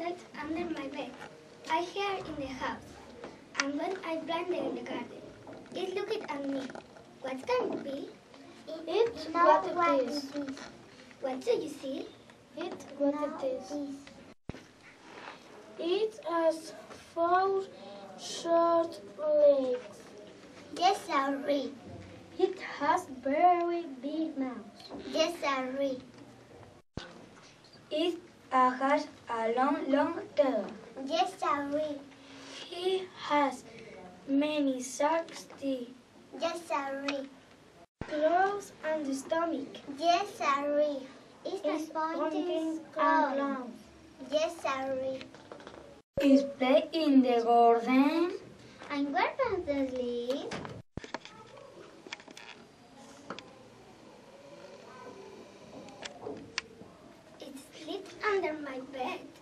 light under my bed. I hear in the house. And when I blind in the garden, it looking at me. What can it be? It's Now what what it is. it is. What do you see? It's what Now it is. is. It has four short legs. Yes, sorry. It has very big mouth. Yes, sorry. It has a long, long tail. Yes, sorry. He has many sharks teeth. Yes, sorry. Claws and stomach. Yes, sorry. It's It's pointing around. Yes, sorry. Is play in the garden. And where does it live? Sleeps